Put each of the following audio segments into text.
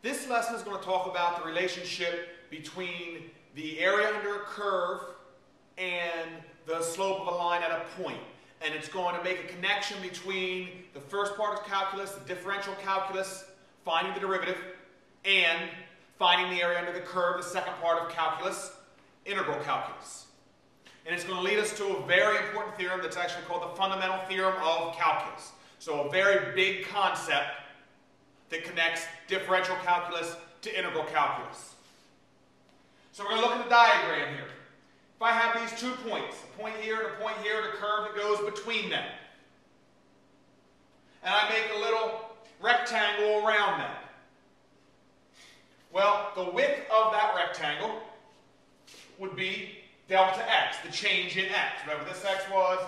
This lesson is going to talk about the relationship between the area under a curve and the slope of a line at a point. And it's going to make a connection between the first part of calculus, the differential calculus, finding the derivative, and finding the area under the curve, the second part of calculus, integral calculus. And it's going to lead us to a very important theorem that's actually called the fundamental theorem of calculus. So a very big concept that connects differential calculus to integral calculus. So we're going to look at the diagram here. If I have these two points, a point here and a point here, and a curve that goes between them, and I make a little rectangle around that, well, the width of that rectangle would be delta x, the change in x. Whatever this x was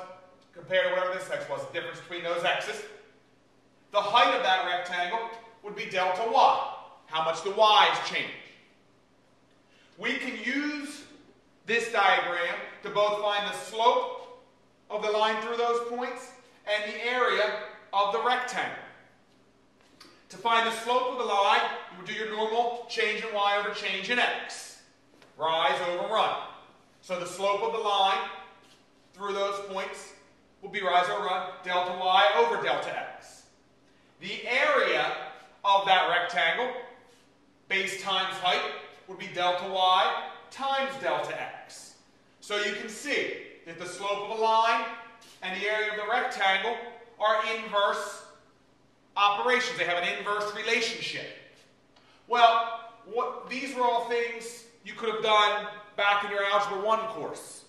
compared to whatever this x was, the difference between those x's. The height of that rectangle would be delta y, how much the y's change. We can use this diagram to both find the slope of the line through those points and the area of the rectangle. To find the slope of the line, you would do your normal change in y over change in x. Rise over run. So the slope of the line through those points will be rise over run delta y over delta x. The area of that rectangle, base times height, would be delta y times delta x. So you can see that the slope of a line and the area of the rectangle are inverse operations. They have an inverse relationship. Well, what, these were all things you could have done back in your Algebra 1 course.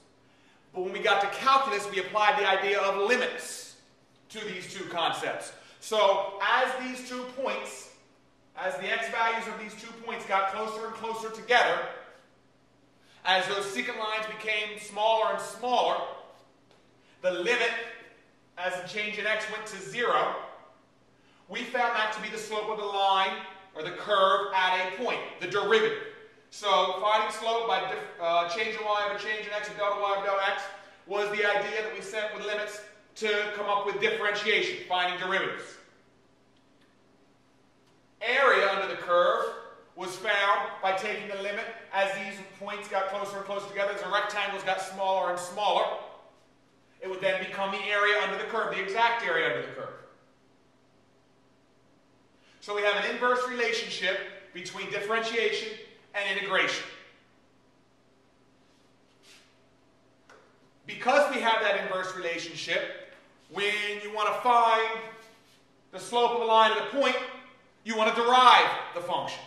But when we got to calculus, we applied the idea of limits to these two concepts. So as these two points, as the x values of these two points got closer and closer together, as those secant lines became smaller and smaller, the limit as the change in x went to zero, we found that to be the slope of the line or the curve at a point, the derivative. So finding slope by uh, change in y over change in x delta y over delta x was the idea that we set with limits to come up with differentiation, finding derivatives. Area under the curve was found by taking the limit as these points got closer and closer together, as the rectangles got smaller and smaller. It would then become the area under the curve, the exact area under the curve. So we have an inverse relationship between differentiation and integration. Because we have that inverse relationship, when you want to find the slope of a line at a point, you want to derive the function.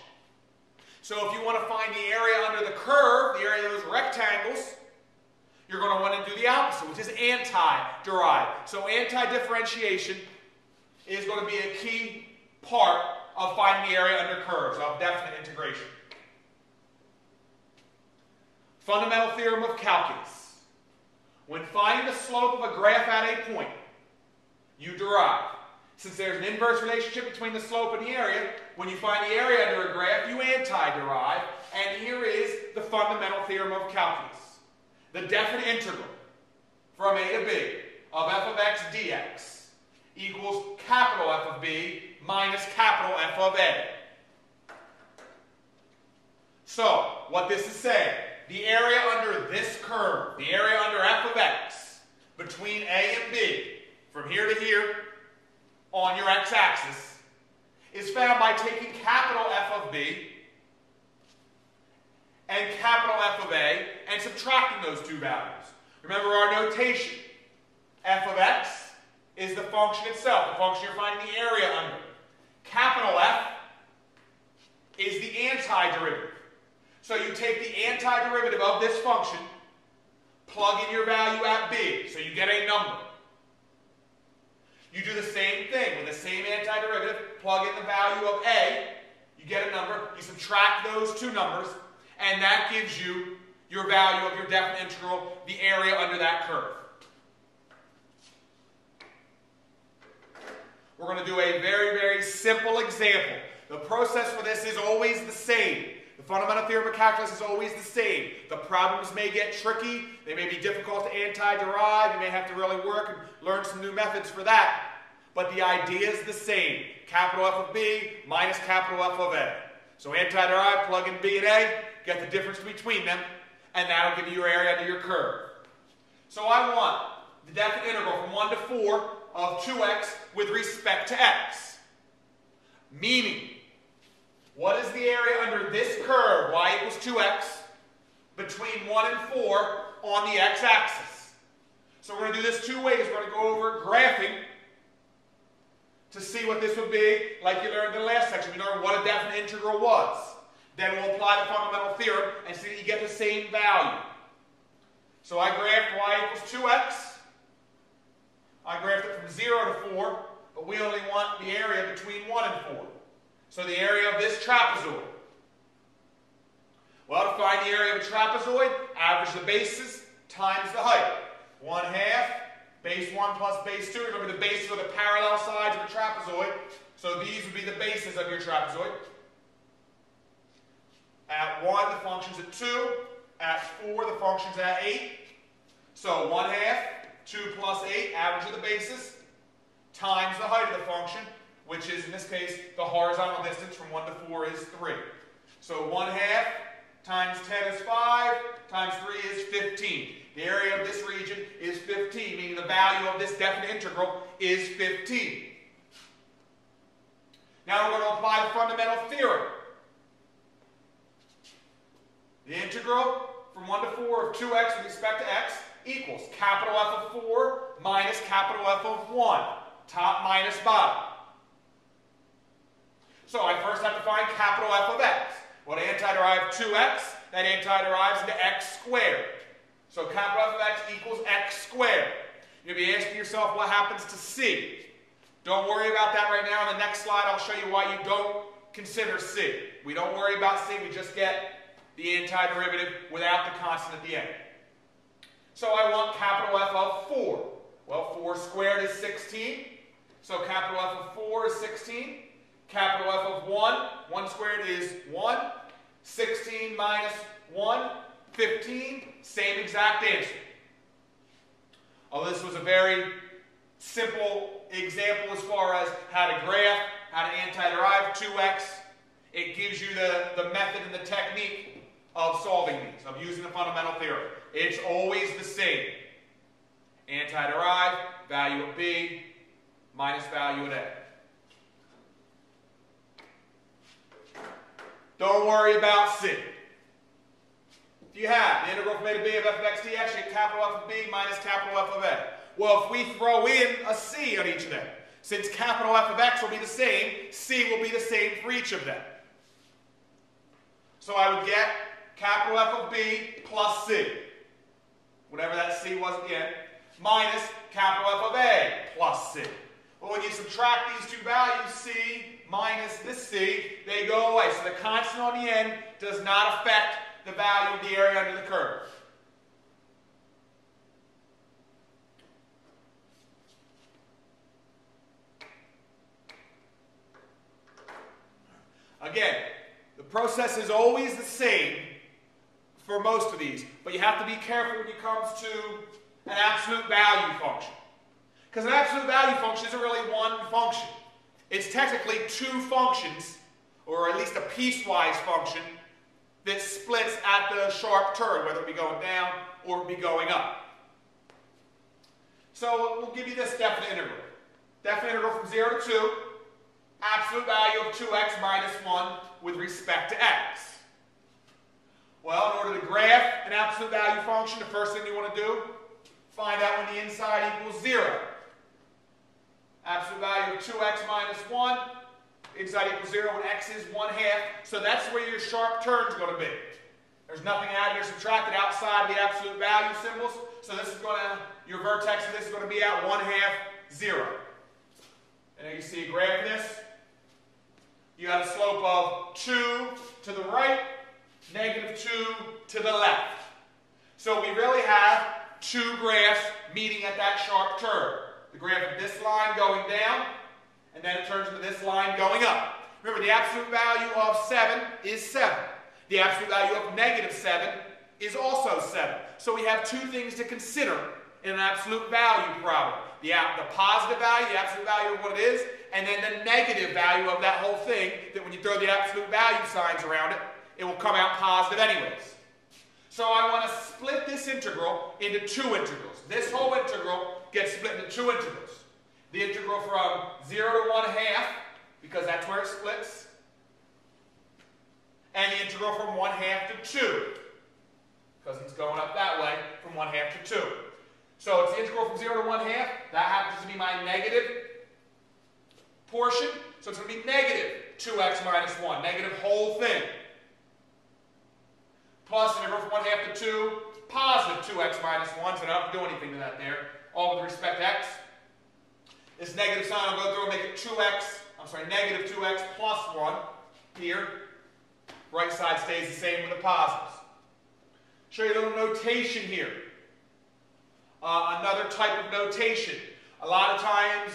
So if you want to find the area under the curve, the area of those rectangles, you're going to want to do the opposite, which is anti-derive. So anti-differentiation is going to be a key part of finding the area under curves, of definite integration. Fundamental theorem of calculus. When finding the slope of a graph at a point, you derive. Since there's an inverse relationship between the slope and the area, when you find the area under a graph, you anti-derive. And here is the fundamental theorem of calculus. The definite integral from a to b of f of x dx equals capital F of b minus capital F of a. So, what this is saying, the area under this curve, the area under f of x, between a and b, from here to here, on your x-axis, is found by taking capital F of b and capital F of a and subtracting those two values. Remember our notation. f of x is the function itself, the function you're finding the area under. Capital F is the antiderivative. So you take the antiderivative of this function, plug in your value at b, so you get a number. You do the same thing with the same antiderivative, plug in the value of a, you get a number, you subtract those two numbers, and that gives you your value of your definite integral, the area under that curve. We're going to do a very, very simple example. The process for this is always the same. The fundamental theorem of calculus is always the same. The problems may get tricky. They may be difficult to anti-derive. You may have to really work and learn some new methods for that. But the idea is the same. Capital F of B minus capital F of A. So antiderive, plug in b and a, get the difference between them, and that'll give you your area under your curve. So I want the definite integral from 1 to 4 of 2x with respect to x. Meaning, what is the area under this curve, y equals 2x, between 1 and 4 on the x-axis? So we're going to do this two ways. We're going to go over graphing to see what this would be, like you learned in the last section. We learned what a definite integral was. Then we'll apply the fundamental theorem and see that you get the same value. So I graphed y equals 2x. I graphed it from 0 to 4, but we only want the area between 1 and 4. So the area of this trapezoid. Well, to find the area of a trapezoid, average the bases times the height. 1 half, base 1 plus base 2. Remember the bases are the parallel sides of a trapezoid. So these would be the bases of your trapezoid. At 1, the function's at 2. At 4, the function's at 8. So 1 half, 2 plus 8, average of the bases, times the height of the function, which is, in this case, the horizontal distance from 1 to 4 is 3. So 1 half times 10 is 5, times 3 is 15. The area of this region is 15, meaning the value of this definite integral is 15. Now we're going to apply the fundamental theorem. The integral from 1 to 4 of 2x with respect to x equals capital F of 4 minus capital F of 1, top minus bottom. So I first have to find capital F of x. Well, to antiderive 2x, that antiderives into x squared. So capital F of x equals x squared. You'll be asking yourself what happens to c. Don't worry about that right now. On the next slide, I'll show you why you don't consider c. We don't worry about c. We just get the antiderivative without the constant at the end. So I want capital F of 4. Well, 4 squared is 16. So capital F of 4 is 16. Capital F of 1, 1 squared is 1. 16 minus 1, 15. Same exact answer. Although this was a very simple example as far as how to graph, how to antiderive 2x, it gives you the, the method and the technique of solving these, of using the fundamental theorem. It's always the same. Antiderive, value of b, minus value of a. Don't worry about c. If you have the integral from a to b of f of x dx, you get capital F of b minus capital F of a. Well, if we throw in a c on each of them, since capital F of x will be the same, c will be the same for each of them. So I would get capital F of b plus c, whatever that c was at the end, minus capital F of a plus c. Well, when you subtract these two values, c minus this c, they go away. So the constant on the end does not affect the value of the area under the curve. Again, the process is always the same for most of these, but you have to be careful when it comes to an absolute value function. Because an absolute value function isn't really one function. It's technically two functions, or at least a piecewise function, that splits at the sharp turn, whether it be going down or be going up. So we'll give you this definite integral. Definite integral from 0 to 2, absolute value of 2x minus 1 with respect to x. Well, in order to graph an absolute value function, the first thing you want to do, find out when the inside equals 0. Absolute value of 2x minus 1, inside equals 0 when x is 1 half. So that's where your sharp turn is going to be. There's nothing added or subtracted outside the absolute value symbols. So this is going to, your vertex of this is going to be at 1 half 0. And you see a graph of this. You have a slope of 2 to the right, negative 2 to the left. So we really have two graphs meeting at that sharp turn. The graph of this line going down, and then it turns into this line going up. Remember, the absolute value of 7 is 7. The absolute value of negative 7 is also 7. So we have two things to consider in an absolute value problem. The, the positive value, the absolute value of what it is, and then the negative value of that whole thing, that when you throw the absolute value signs around it, it will come out positive anyways. So I want to split this integral into two integrals. This whole integral gets split into two integrals. The integral from 0 to 1 half, because that's where it splits, and the integral from 1 half to 2, because it's going up that way from 1 half to 2. So it's the integral from 0 to 1 half. That happens to be my negative portion. So it's going to be negative 2x minus 1, negative whole thing. Plus the integral from 1 half to 2, positive 2x minus 1, so I don't have to do anything to that there. All with respect to x. This negative sign I'll go through and make it 2x, I'm sorry, negative 2x plus 1 here. Right side stays the same with the positives. Show you a little notation here. Uh, another type of notation. A lot of times,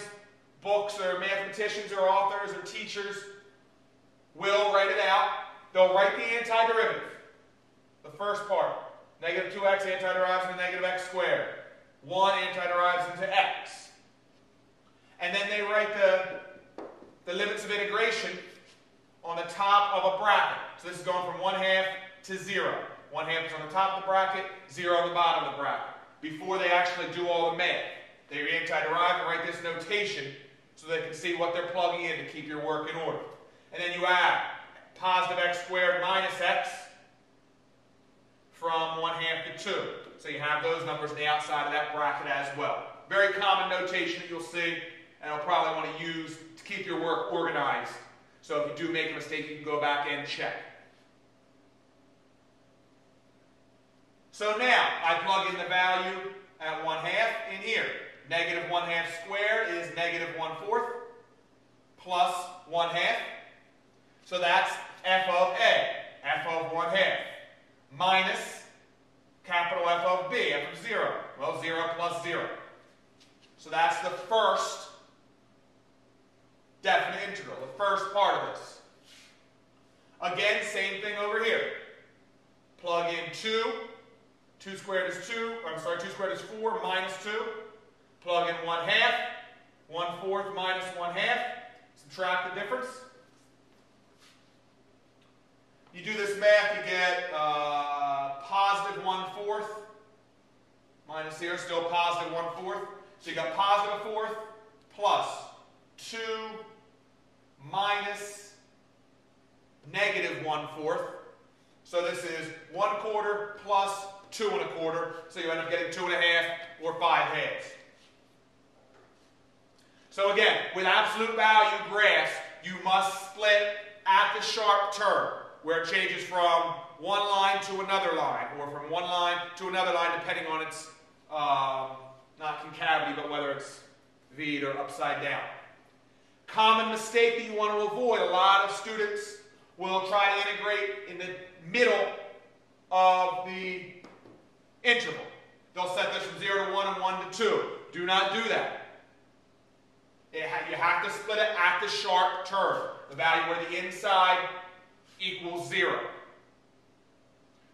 books or mathematicians or authors or teachers will write it out. They'll write the antiderivative. The first part. Negative 2x antiderives into negative x squared. 1 antiderives into x. And then they write the, the limits of integration on the top of a bracket. So this is going from 1 half to 0. 1 half is on the top of the bracket, 0 on the bottom of the bracket. Before they actually do all the math. They antiderive and write this notation so they can see what they're plugging in to keep your work in order. And then you add positive x squared minus x from 1 half to 2. So you have those numbers on the outside of that bracket as well. Very common notation that you'll see and you'll probably want to use to keep your work organized. So if you do make a mistake, you can go back and check. So now, I plug in the value at 1 half in here. Negative 1 half squared is negative 1 fourth plus 1 half. So that's f of a, f of 1 half, minus capital F of b, f of 0. Well, 0 plus 0. So that's the first definite integral, the first part of this. Again, same thing over here. Plug in 2. 2 squared is 2. I'm sorry, 2 squared is 4 minus 2. Plug in 1 half. 1 fourth minus 1 half. Subtract the difference. You do this math, you get uh, positive 1 fourth here, still positive 1 fourth. So you got positive 1 fourth plus 2 minus negative 1 fourth. So this is 1 quarter plus 2 and a quarter. So you end up getting 2 and a half or 5 halves. So again, with absolute value graphs, you must split at the sharp turn, where it changes from one line to another line, or from one line to another line, depending on its, um, not concavity, but whether it's V'd or upside down. Common mistake that you want to avoid, a lot of students will try to integrate in the middle of the interval. They'll set this from 0 to 1 and 1 to 2. Do not do that. Ha you have to split it at the sharp turn, the value where the inside equals 0.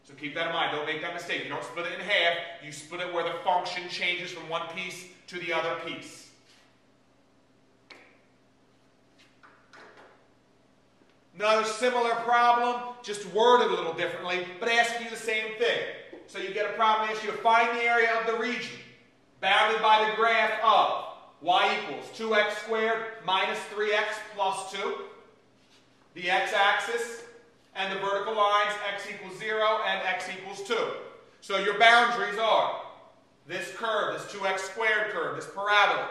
So keep that in mind. Don't make that mistake. You don't split it in half. You split it where the function changes from one piece to the other piece. Another similar problem, just worded a little differently, but asking you the same thing. So you get a problem you find the area of the region bounded by the graph of y equals 2x squared minus 3x plus 2, the x-axis, and the vertical lines x equals 0 and x equals 2. So your boundaries are this curve, this 2x squared curve, this parabola,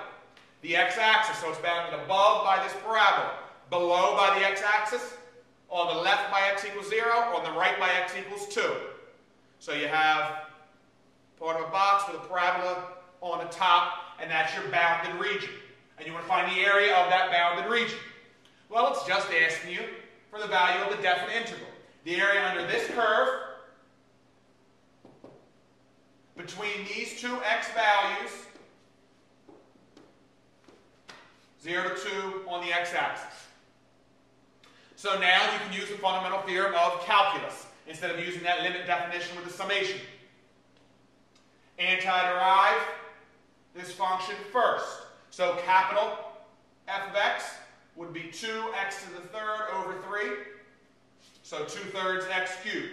the x-axis, so it's bounded above by this parabola, below by the x-axis, on the left by x equals 0, on the right by x equals 2. So you have part of a box with a parabola on the top, and that's your bounded region. And you want to find the area of that bounded region. Well, it's just asking you for the value of the definite integral. The area under this curve between these two x values 0 to 2 on the x-axis. So now you can use the fundamental theorem of calculus instead of using that limit definition with the summation. Antiderive this function first. So capital f of x would be 2x to the third over 3. So 2 thirds x cubed.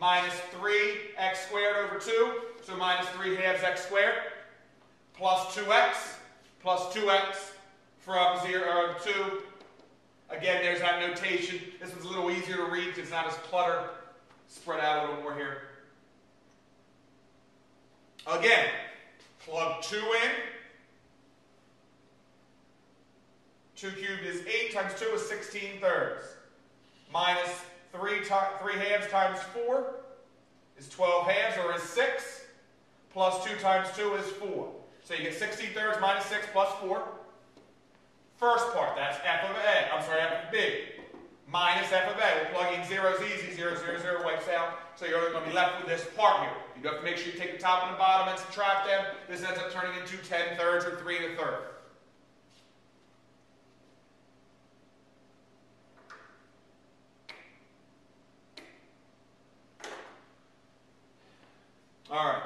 Minus 3x squared over 2. So minus 3 halves x squared. Plus 2x. Plus 2x from 0 to 2. Again, there's that notation. This one's a little easier to read because it's not as cluttered. Spread out a little more here. Again, plug 2 in. 2 cubed is 8 times 2 is 16 thirds. Minus 3, 3 halves times 4 is 12 halves or is 6. Plus 2 times 2 is 4. So you get 16 thirds minus 6 plus 4. First part, that's f of a. I'm sorry, f of b. Minus f of a. We're plugging zeros easy. 0, 0, 0 wipes out. So you're only going to be left with this part here. You have to make sure you take the top and the bottom and subtract them. This ends up turning into 10 thirds or 3 and a third. All right.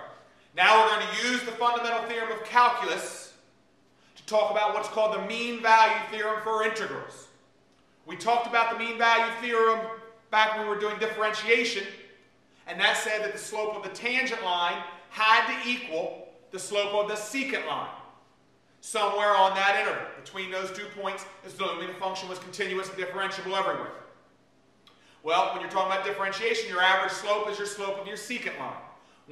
Now we're going to use the fundamental theorem of calculus to talk about what's called the mean value theorem for integrals. We talked about the mean value theorem back when we were doing differentiation, and that said that the slope of the tangent line had to equal the slope of the secant line. Somewhere on that interval between those two points, assuming the function was continuous and differentiable everywhere. Well, when you're talking about differentiation, your average slope is your slope of your secant line.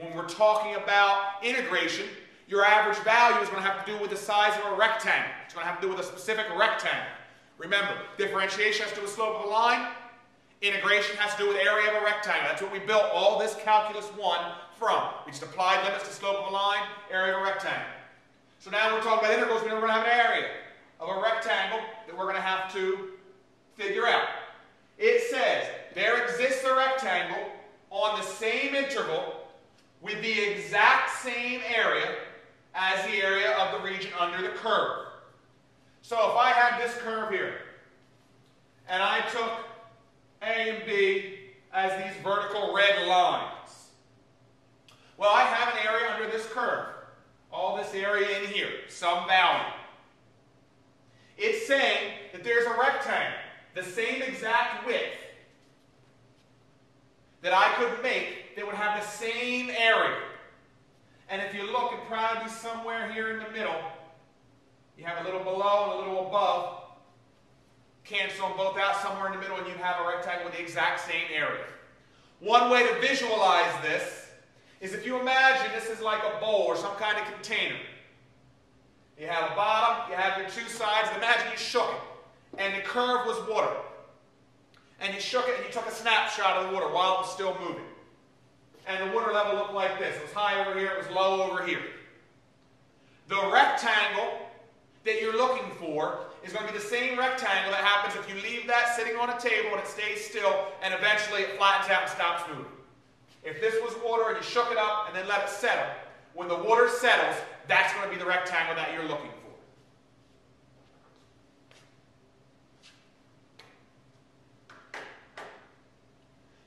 When we're talking about integration, your average value is going to have to do with the size of a rectangle. It's going to have to do with a specific rectangle. Remember, differentiation has to do with slope of a line. Integration has to do with area of a rectangle. That's what we built all this calculus 1 from. We just applied limits to slope of a line, area of a rectangle. So now we're talking about integrals, we're going to have an area of a rectangle that we're going to have to figure out. It says there exists a rectangle on the same interval with the exact same area as the area of the region under the curve. So if I have this curve here, and I took A and B as these vertical red lines, well, I have an area under this curve. All this area in here, some value. It's saying that there's a rectangle, the same exact width, that I could make that would have the same area. And if you look, it'd probably be somewhere here in the middle. You have a little below and a little above. Cancel them both out somewhere in the middle and you have a rectangle with exact same area. One way to visualize this is if you imagine this is like a bowl or some kind of container. You have a bottom, you have your two sides. Imagine you shook it and the curve was water and you shook it and you took a snapshot of the water while it was still moving. And the water level looked like this. It was high over here, it was low over here. The rectangle that you're looking for is going to be the same rectangle that happens if you leave that sitting on a table and it stays still and eventually it flattens out and stops moving. If this was water and you shook it up and then let it settle, when the water settles, that's going to be the rectangle that you're looking for.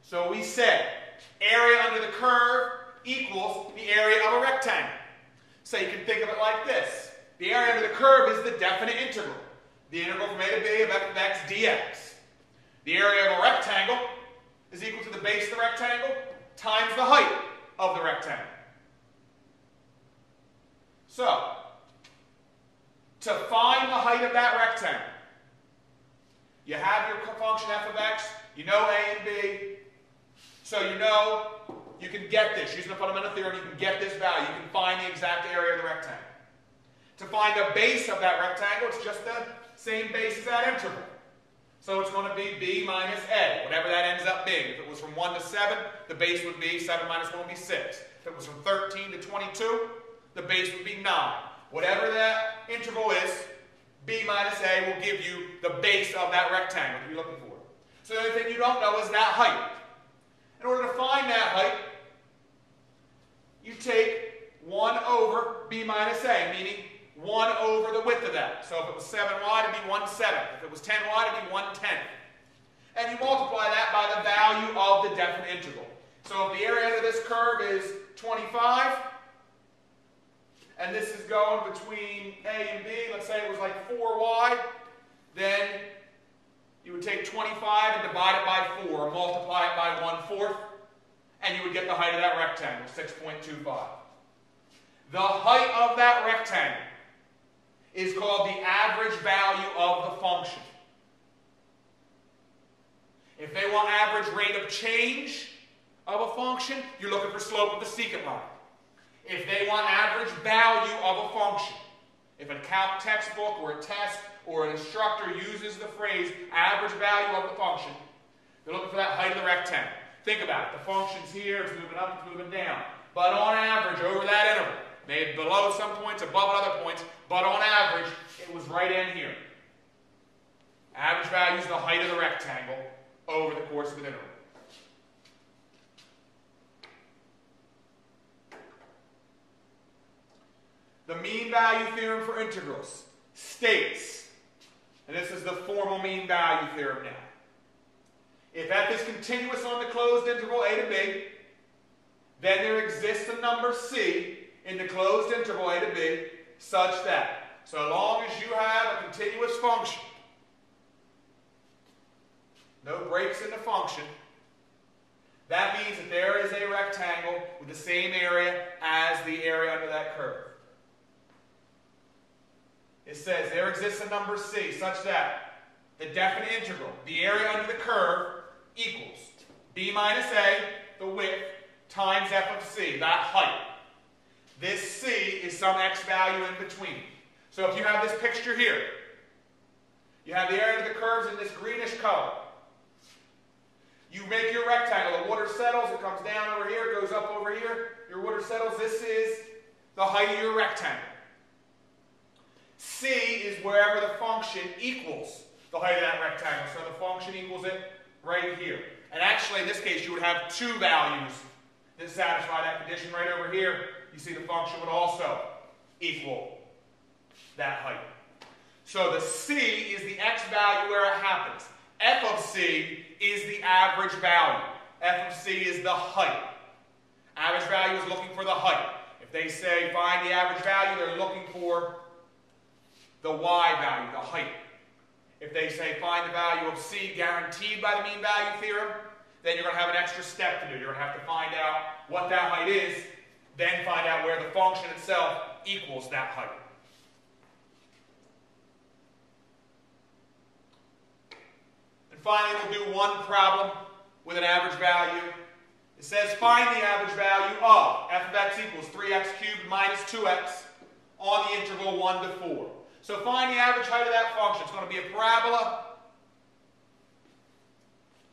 So we said area under the curve equals the area of a rectangle. So you can think of it like this. The area under the curve is the definite integral. The integral from a to b of f of x dx. The area of a rectangle is equal to the base of the rectangle times the height of the rectangle. So, to find the height of that rectangle, you have your function f of x, you know a and b, so you know you can get this. Using the fundamental theorem, you can get this value. You can find the exact area of the rectangle. To find the base of that rectangle, it's just the same base as that interval. So it's going to be b minus a, whatever that ends up being. If it was from 1 to 7, the base would be 7 minus 1 would be 6. If it was from 13 to 22, the base would be 9. Whatever that interval is, b minus a will give you the base of that rectangle that you're looking for. So the only thing you don't know is that height. In order to find that height, you take 1 over b minus a, meaning 1 over the width of that. So if it was 7y, it'd be 1 seventh. If it was 10y, it'd be 1 tenth. And you multiply that by the value of the definite integral. So if the area under this curve is 25, and this is going between a and b, let's say it was like 4y, then you would take 25 and divide it by 4, or multiply it by 1 fourth, and you would get the height of that rectangle, 6.25. The height of that rectangle is called the average value of the function. If they want average rate of change of a function, you're looking for slope of the secant line. If they want average value of a function, if a calc textbook or a test or an instructor uses the phrase average value of the function, they're looking for that height of the rectangle. Think about it. The function's here, it's moving up, it's moving down. But on average, over that interval, maybe below some points, above other points, but on average, it was right in here. Average value is the height of the rectangle over the course of an interval. The mean value theorem for integrals states, and this is the formal mean value theorem now. If f is continuous on the closed interval a to b, then there exists a number c in the closed interval a to b such that so long as you have a continuous function, no breaks in the function, that means that there is a rectangle with the same area as the area under that curve. It says there exists a number c such that the definite integral, the area under the curve, equals b minus a, the width, times f of c, that height. This c is some x value in between. So if you have this picture here, you have the area of the curves in this greenish color. You make your rectangle. The water settles. It comes down over here, goes up over here. Your water settles. This is the height of your rectangle. C is wherever the function equals the height of that rectangle. So the function equals it right here. And actually, in this case, you would have two values that satisfy that condition right over here. You see the function would also equal that height. So the C is the x value where it happens. F of C is the average value. F of C is the height. Average value is looking for the height. If they say find the average value, they're looking for the y value, the height. If they say find the value of C guaranteed by the mean value theorem, then you're going to have an extra step to do. You're going to have to find out what that height is, then find out where the function itself equals that height. And finally, we'll do one problem with an average value. It says find the average value of f of x equals 3x cubed minus 2x on the interval 1 to 4. So find the average height of that function. It's going to be a parabola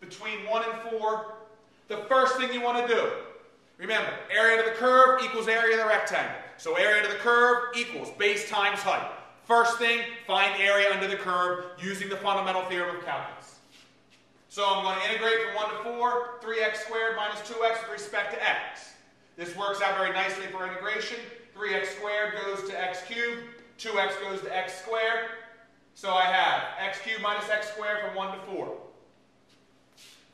between 1 and 4. The first thing you want to do, remember, area of the curve equals area of the rectangle. So area of the curve equals base times height. First thing, find area under the curve using the fundamental theorem of calculus. So I'm going to integrate from 1 to 4, 3x squared minus 2x with respect to x. This works out very nicely for integration. 3x squared goes to x cubed, 2x goes to x squared. So I have x cubed minus x squared from 1 to 4.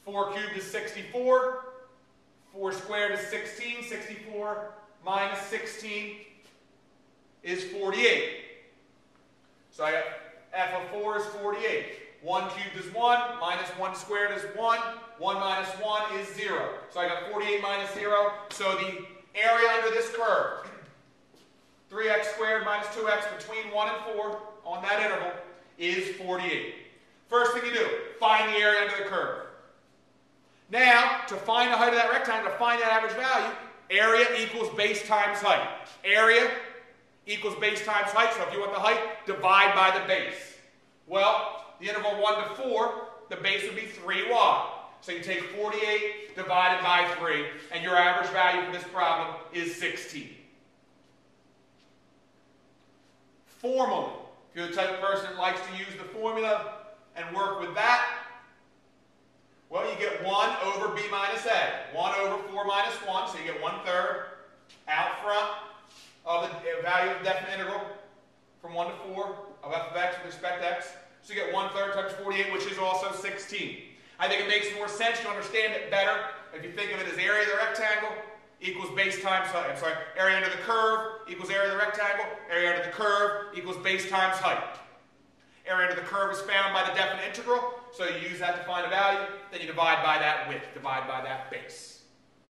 4 cubed is 64. 4 squared is 16. 64 minus 16 is 48. So I got f of 4 is 48. 1 cubed is 1, minus 1 squared is 1, 1 minus 1 is 0. So I got 48 minus 0. So the area under this curve, 3x squared minus 2x between 1 and 4 on that interval is 48. First thing you do, find the area under the curve. Now, to find the height of that rectangle, to find that average value, area equals base times height. Area equals base times height, so if you want the height, divide by the base. Well, the interval 1 to 4, the base would be 3y. So you take 48 divided by 3, and your average value for this problem is 16. Formally, if you're the type of person that likes to use the formula and work with that, well, you get 1 over b minus a. 1 over 4 minus 1, so you get 1 third out front of the uh, value of the definite integral from 1 to 4 of f of x with respect to x. So you get 1 third times 48, which is also 16. I think it makes more sense to understand it better if you think of it as area of the rectangle equals base times height. I'm sorry, area under the curve equals area of the rectangle. Area under the curve equals base times height. Area under the curve is found by the definite integral, so you use that to find a value, then you divide by that width, divide by that base.